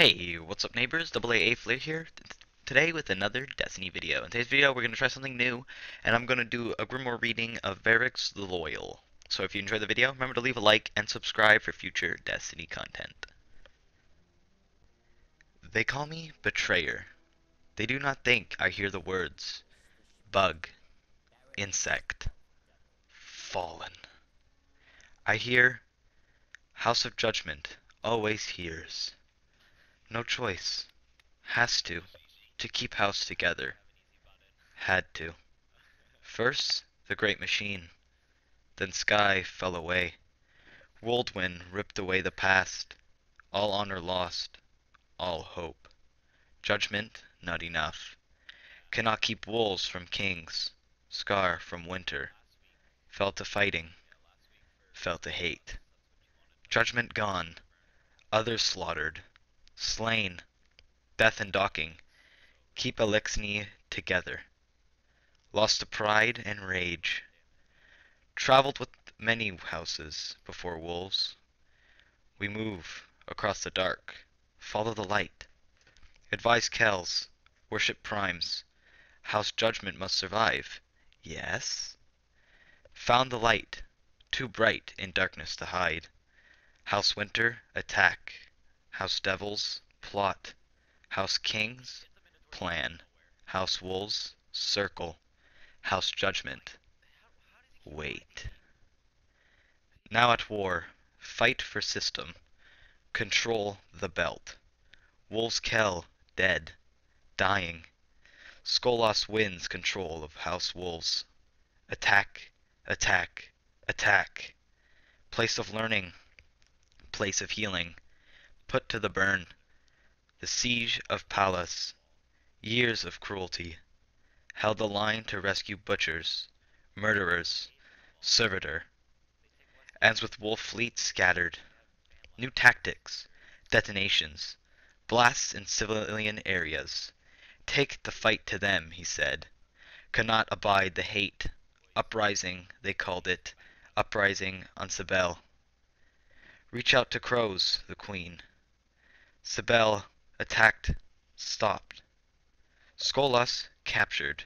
Hey, what's up neighbors? AA Flare here, today with another Destiny video. In today's video we're going to try something new, and I'm going to do a Grimoire reading of Variks the Loyal. So if you enjoyed the video, remember to leave a like and subscribe for future Destiny content. They call me Betrayer. They do not think I hear the words Bug, Insect, Fallen. I hear House of Judgment always hears. No choice. Has to. To keep house together. Had to. First, the great machine. Then sky fell away. Whirlwind ripped away the past. All honor lost. All hope. Judgment not enough. Cannot keep wolves from kings. Scar from winter. Fell to fighting. Fell to hate. Judgment gone. Others slaughtered slain, death and docking, keep Eliksni together. Lost to pride and rage. Traveled with many houses before wolves. We move across the dark, follow the light. Advise Kells, worship primes. House judgment must survive. Yes. Found the light, too bright in darkness to hide. House winter, attack. House devils, plot. House kings, plan. House wolves, circle. House judgment, wait. Now at war, fight for system. Control the belt. Wolves Kell, dead, dying. Skolas wins control of House Wolves. Attack, attack, attack. Place of learning, place of healing put to the burn. The siege of Pallas, years of cruelty, held the line to rescue butchers, murderers, servitor. Ends with wolf fleets scattered. New tactics, detonations, blasts in civilian areas. Take the fight to them, he said. Cannot abide the hate. Uprising, they called it. Uprising on Sibel. Reach out to crows, the queen. Sibel attacked, stopped. Skolas captured,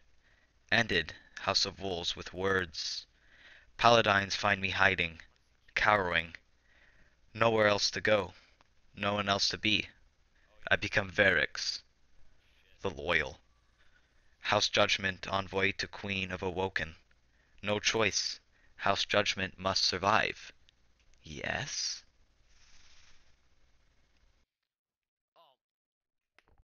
ended House of Wolves with words. Paladines find me hiding, cowering. Nowhere else to go, no one else to be. I become Variks, the loyal. House Judgment envoy to Queen of Awoken. No choice. House Judgment must survive. Yes?